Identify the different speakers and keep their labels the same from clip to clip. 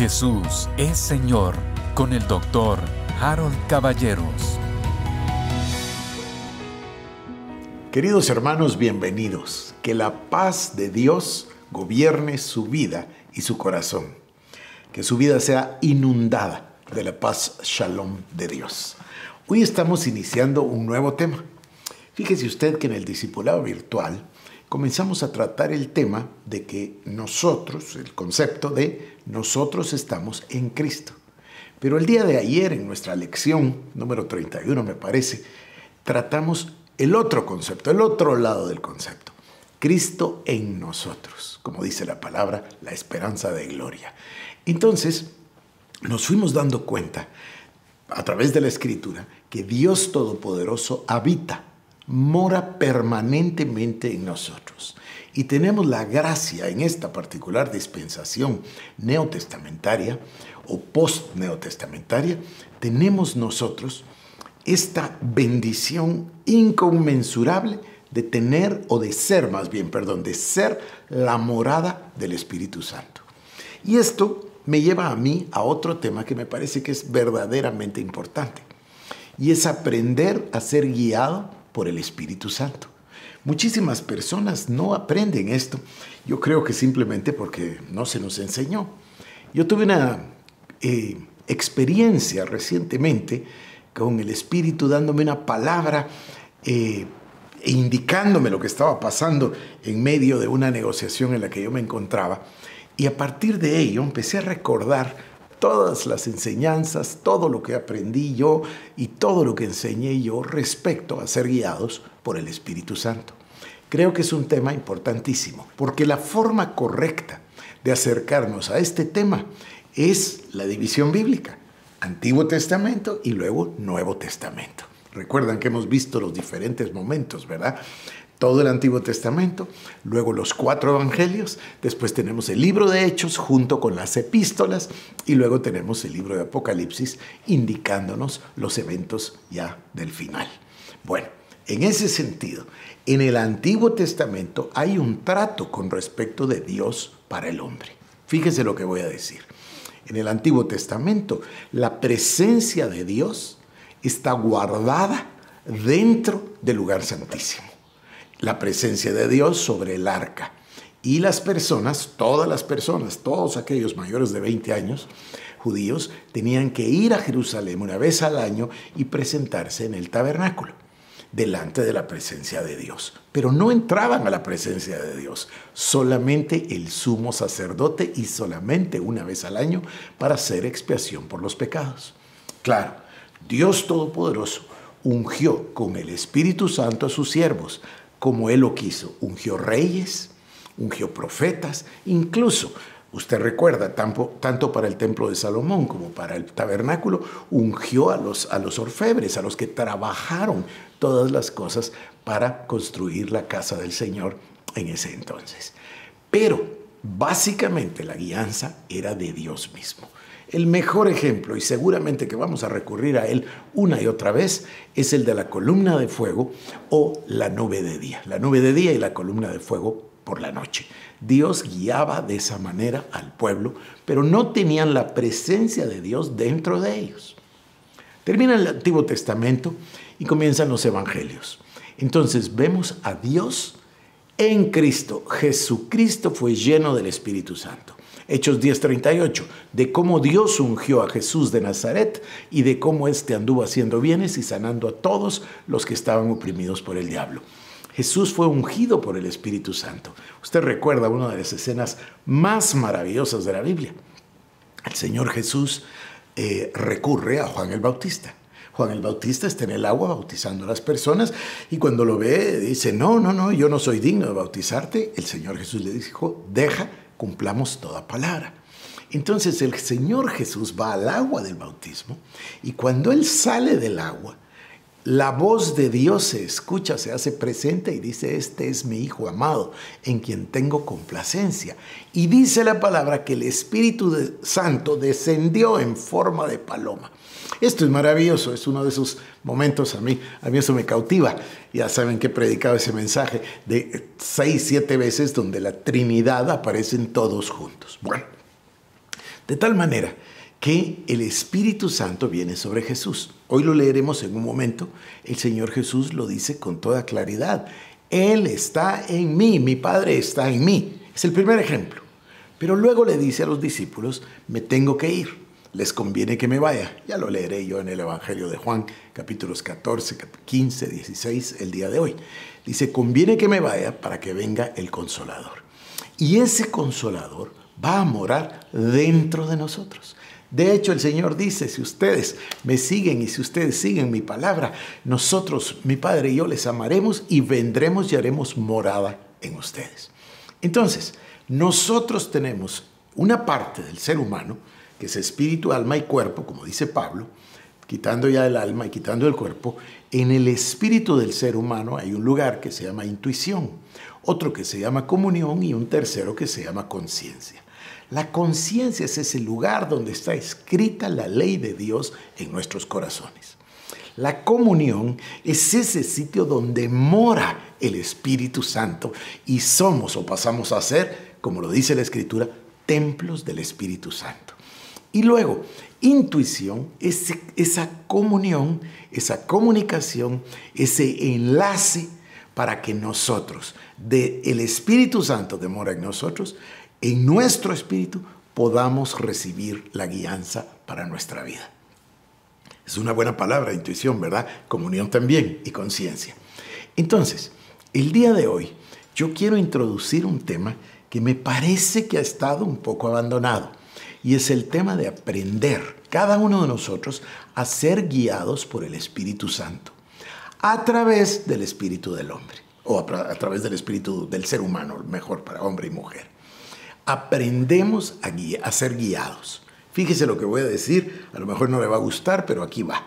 Speaker 1: Jesús es Señor con el doctor Harold Caballeros.
Speaker 2: Queridos hermanos, bienvenidos. Que la paz de Dios gobierne su vida y su corazón. Que su vida sea inundada de la paz shalom de Dios. Hoy estamos iniciando un nuevo tema. Fíjese usted que en el discipulado virtual comenzamos a tratar el tema de que nosotros, el concepto de nosotros estamos en Cristo. Pero el día de ayer, en nuestra lección número 31, me parece, tratamos el otro concepto, el otro lado del concepto. Cristo en nosotros, como dice la palabra, la esperanza de gloria. Entonces, nos fuimos dando cuenta a través de la escritura que Dios Todopoderoso habita mora permanentemente en nosotros. Y tenemos la gracia en esta particular dispensación neotestamentaria o post-neotestamentaria, tenemos nosotros esta bendición inconmensurable de tener, o de ser más bien, perdón, de ser la morada del Espíritu Santo. Y esto me lleva a mí a otro tema que me parece que es verdaderamente importante, y es aprender a ser guiado por el Espíritu Santo. Muchísimas personas no aprenden esto. Yo creo que simplemente porque no se nos enseñó. Yo tuve una eh, experiencia recientemente con el Espíritu dándome una palabra eh, e indicándome lo que estaba pasando en medio de una negociación en la que yo me encontraba. Y a partir de ello empecé a recordar todas las enseñanzas, todo lo que aprendí yo y todo lo que enseñé yo respecto a ser guiados por el Espíritu Santo. Creo que es un tema importantísimo, porque la forma correcta de acercarnos a este tema es la división bíblica, Antiguo Testamento y luego Nuevo Testamento. Recuerdan que hemos visto los diferentes momentos, ¿verdad? Todo el Antiguo Testamento, luego los cuatro evangelios, después tenemos el libro de Hechos junto con las epístolas y luego tenemos el libro de Apocalipsis indicándonos los eventos ya del final. Bueno, en ese sentido, en el Antiguo Testamento hay un trato con respecto de Dios para el hombre. Fíjese lo que voy a decir. En el Antiguo Testamento, la presencia de Dios está guardada dentro del lugar santísimo la presencia de Dios sobre el arca. Y las personas, todas las personas, todos aquellos mayores de 20 años, judíos, tenían que ir a Jerusalén una vez al año y presentarse en el tabernáculo, delante de la presencia de Dios. Pero no entraban a la presencia de Dios, solamente el sumo sacerdote y solamente una vez al año para hacer expiación por los pecados. Claro, Dios Todopoderoso ungió con el Espíritu Santo a sus siervos como Él lo quiso. Ungió reyes, ungió profetas, incluso, usted recuerda, tanto, para el templo de Salomón como para el tabernáculo, ungió a los, a los orfebres, a los que trabajaron todas las cosas para construir la casa del Señor en ese entonces. Pero básicamente la guianza era de Dios mismo. El mejor ejemplo, y seguramente que vamos a recurrir a él una y otra vez, es el de la columna de fuego o la nube de día. La nube de día y la columna de fuego por la noche. Dios guiaba de esa manera al pueblo, pero no tenían la presencia de Dios dentro de ellos. Termina el Antiguo Testamento y comienzan los Evangelios. Entonces vemos a Dios en Cristo. Jesucristo fue lleno del Espíritu Santo. Hechos 10:38, de cómo Dios ungió a Jesús de Nazaret y de cómo éste anduvo haciendo bienes y sanando a todos los que estaban oprimidos por el diablo. Jesús fue ungido por el Espíritu Santo. Usted recuerda una de las escenas más maravillosas de la Biblia. El Señor Jesús eh, recurre a Juan el Bautista. Juan el Bautista está en el agua bautizando a las personas y cuando lo ve dice, no, no, no, yo no soy digno de bautizarte. El Señor Jesús le dijo, deja cumplamos toda palabra. Entonces el Señor Jesús va al agua del bautismo y cuando Él sale del agua, la voz de Dios se escucha, se hace presente y dice, este es mi Hijo amado, en quien tengo complacencia. Y dice la palabra que el Espíritu Santo descendió en forma de paloma. Esto es maravilloso, es uno de esos momentos a mí, a mí eso me cautiva. Ya saben que he predicado ese mensaje de seis, siete veces donde la Trinidad aparecen todos juntos. Bueno, De tal manera que el Espíritu Santo viene sobre Jesús. Hoy lo leeremos en un momento. El Señor Jesús lo dice con toda claridad. Él está en mí, mi Padre está en mí. Es el primer ejemplo. Pero luego le dice a los discípulos, me tengo que ir, les conviene que me vaya. Ya lo leeré yo en el Evangelio de Juan, capítulos 14, 15, 16, el día de hoy. Dice, conviene que me vaya para que venga el consolador. Y ese consolador va a morar dentro de nosotros. De hecho, el Señor dice, si ustedes me siguen y si ustedes siguen mi palabra, nosotros, mi Padre y yo, les amaremos y vendremos y haremos morada en ustedes. Entonces, nosotros tenemos una parte del ser humano, que es espíritu, alma y cuerpo, como dice Pablo, quitando ya el alma y quitando el cuerpo, en el espíritu del ser humano hay un lugar que se llama intuición, otro que se llama comunión y un tercero que se llama conciencia. La conciencia es ese lugar donde está escrita la ley de Dios en nuestros corazones. La comunión es ese sitio donde mora el Espíritu Santo y somos o pasamos a ser como lo dice la Escritura, templos del Espíritu Santo. Y luego, intuición es esa comunión, esa comunicación, ese enlace para que nosotros, de el Espíritu Santo demora en nosotros, en nuestro espíritu podamos recibir la guianza para nuestra vida. Es una buena palabra, intuición, ¿verdad? Comunión también y conciencia. Entonces, el día de hoy yo quiero introducir un tema que me parece que ha estado un poco abandonado. Y es el tema de aprender, cada uno de nosotros, a ser guiados por el Espíritu Santo, a través del Espíritu del hombre, o a, través del Espíritu del ser humano, mejor para hombre y mujer. Aprendemos a, a ser guiados. Fíjese lo que voy a decir, a lo mejor no le va a gustar, pero aquí va.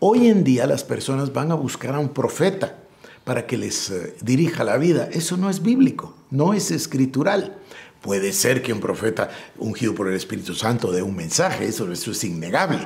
Speaker 2: Hoy en día las personas van a buscar a un profeta para que les eh, dirija la vida. Eso no es bíblico, no es escritural. Puede ser que un profeta ungido por el Espíritu Santo dé un mensaje, eso, eso es innegable.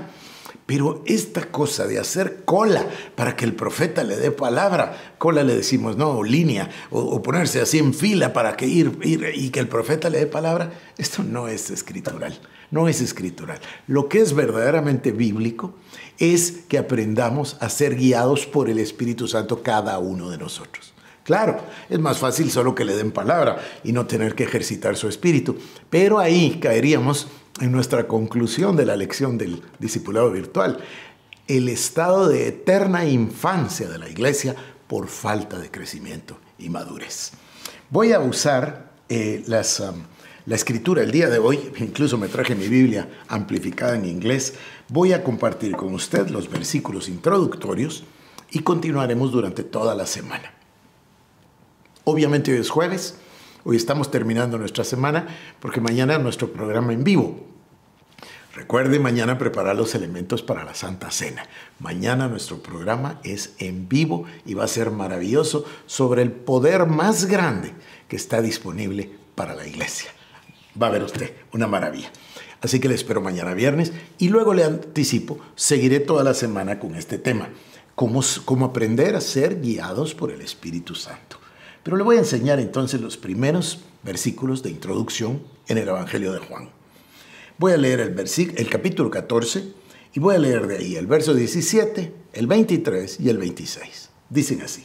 Speaker 2: Pero esta cosa de hacer cola para que el profeta le dé palabra, cola le decimos, no, línea, o, ponerse así en fila para que ir, ir, y que el profeta le dé palabra, esto no es escritural, no es escritural. Lo que es verdaderamente bíblico es que aprendamos a ser guiados por el Espíritu Santo cada uno de nosotros. Claro, es más fácil solo que le den palabra y no tener que ejercitar su espíritu, pero ahí caeríamos en nuestra conclusión de la lección del discipulado virtual, el estado de eterna infancia de la iglesia por falta de crecimiento y madurez. Voy a usar eh. Um, la escritura el día de hoy, incluso me traje mi Biblia amplificada en inglés, voy a compartir con usted los versículos introductorios y continuaremos durante toda la semana. Obviamente hoy es jueves, hoy estamos terminando nuestra semana porque mañana nuestro programa en vivo. Recuerde mañana preparar los elementos para la Santa Cena. Mañana nuestro programa es en vivo y va a ser maravilloso sobre el poder más grande que está disponible para la iglesia va a ver usted una maravilla. Así que le espero mañana viernes y luego le anticipo, seguiré toda la semana con este tema, cómo, cómo aprender a ser guiados por el Espíritu Santo. Pero le voy a enseñar entonces los primeros versículos de introducción en el Evangelio de Juan. Voy a leer el, el capítulo 14 y voy a leer de ahí el verso 17, el 23 y el 26. Dicen así,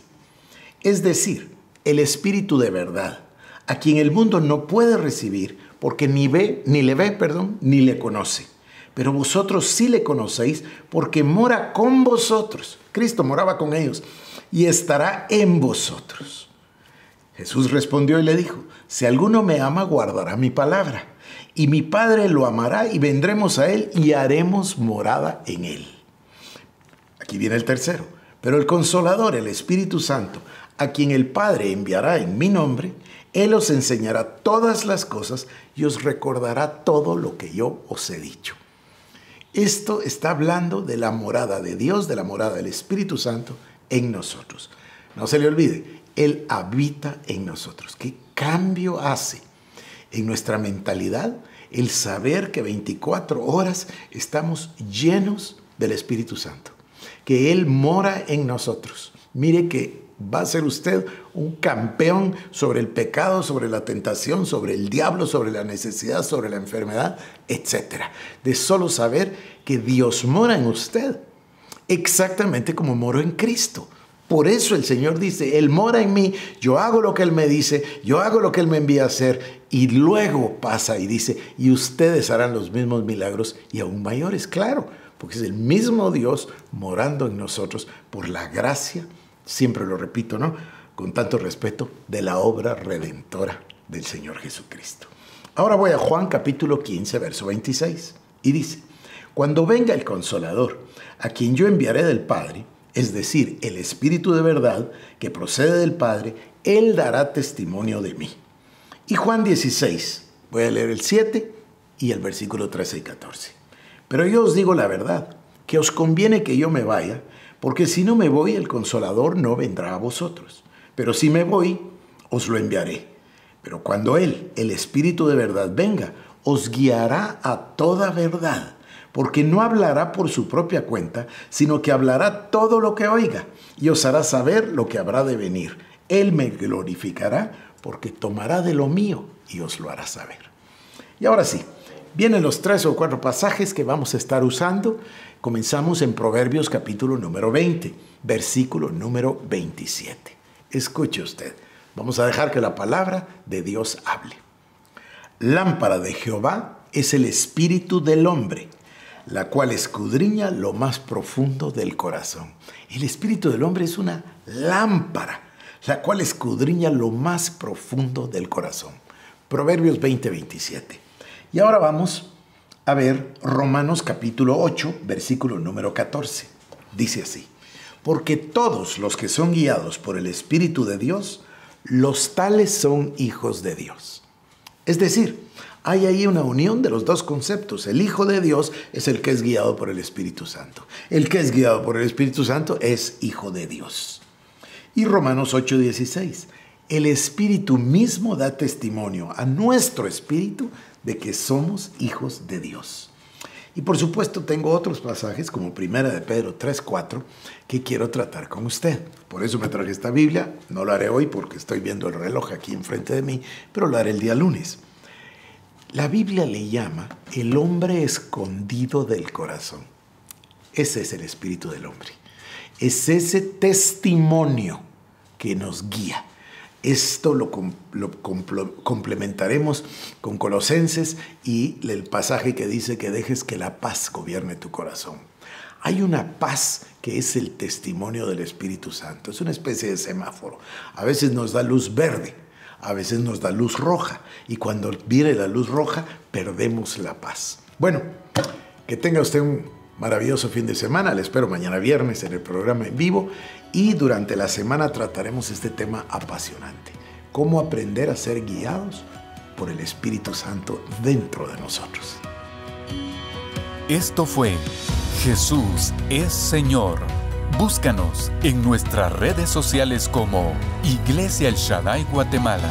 Speaker 2: es decir, el Espíritu de verdad, a quien el mundo no puede recibir porque ni ve, ni le ve, perdón, ni le conoce. Pero vosotros sí le conocéis porque mora con vosotros. Cristo moraba con ellos y estará en vosotros. Jesús respondió y le dijo, si alguno me ama, guardará mi palabra, y mi Padre lo amará y vendremos a él y haremos morada en él. Aquí viene el tercero. Pero el consolador, el Espíritu Santo, a quien el Padre enviará en mi nombre, él os enseñará todas las cosas y os recordará todo lo que yo os he dicho. Esto está hablando de la morada de Dios, de la morada del Espíritu Santo en nosotros. No se le olvide, Él habita en nosotros. ¿Qué cambio hace en nuestra mentalidad el saber que 24 horas estamos llenos del Espíritu Santo? Que Él mora en nosotros. Mire que Va a ser usted un campeón sobre el pecado, sobre la tentación, sobre el diablo, sobre la necesidad, sobre la enfermedad, etc. De solo saber que Dios mora en usted, exactamente como moró en Cristo. Por eso el Señor dice, Él mora en mí, yo hago lo que Él me dice, yo hago lo que Él me envía a hacer, y luego pasa y dice, y ustedes harán los mismos milagros y aún mayores, claro, porque es el mismo Dios morando en nosotros por la gracia, siempre lo repito, ¿no? Con tanto respeto, de la obra redentora del Señor Jesucristo. Ahora voy a Juan capítulo 15, verso 26, y dice, cuando venga el consolador, a quien yo enviaré del Padre, es decir, el Espíritu de verdad que procede del Padre, Él dará testimonio de mí. Y Juan 16, voy a leer el 7 y el versículo 13 y 14. Pero yo os digo la verdad, que os conviene que yo me vaya, porque si no me voy, el consolador no vendrá a vosotros. Pero si me voy, os lo enviaré. Pero cuando Él, el Espíritu de verdad, venga, os guiará a toda verdad porque no hablará por su propia cuenta, sino que hablará todo lo que oiga y os hará saber lo que habrá de venir. Él me glorificará porque tomará de lo mío y os lo hará saber. Y ahora sí, vienen los tres o cuatro pasajes que vamos a estar usando. Comenzamos en Proverbios capítulo número 20, versículo número 27. Escuche usted, vamos a dejar que la palabra de Dios hable. Lámpara de Jehová es el espíritu del hombre la cual escudriña lo más profundo del corazón. El espíritu del hombre es una lámpara, la cual escudriña lo más profundo del corazón. Proverbios 20:27. Y ahora vamos a ver Romanos capítulo 8, versículo número 14. Dice así, porque todos los que son guiados por el Espíritu de Dios, los tales son hijos de Dios. Es decir, hay ahí una unión de los dos conceptos. El Hijo de Dios es el que es guiado por el Espíritu Santo. El que es guiado por el Espíritu Santo es Hijo de Dios. Y Romanos 8:16. El Espíritu mismo da testimonio a nuestro Espíritu de que somos hijos de Dios. Y por supuesto tengo otros pasajes como Primera de Pedro 3:4 que quiero tratar con usted. Por eso me traje esta Biblia. No lo haré hoy porque estoy viendo el reloj aquí enfrente de mí, pero lo haré el día lunes. La Biblia le llama el hombre escondido del corazón. Ese es el espíritu del hombre. Es ese testimonio que nos guía. Esto lo, complementaremos con Colosenses y el pasaje que dice que dejes que la paz gobierne tu corazón. Hay una paz que es el testimonio del Espíritu Santo. Es una especie de semáforo. A veces nos da luz verde, a veces nos da luz roja y cuando viene la luz roja perdemos la paz. Bueno, que tenga usted un maravilloso fin de semana. Le espero mañana viernes en el programa en vivo y durante la semana trataremos este tema apasionante. Cómo aprender a ser guiados por el Espíritu Santo dentro de nosotros.
Speaker 1: Esto fue Jesús es Señor Búscanos en nuestras redes sociales como Iglesia El Shaddai Guatemala.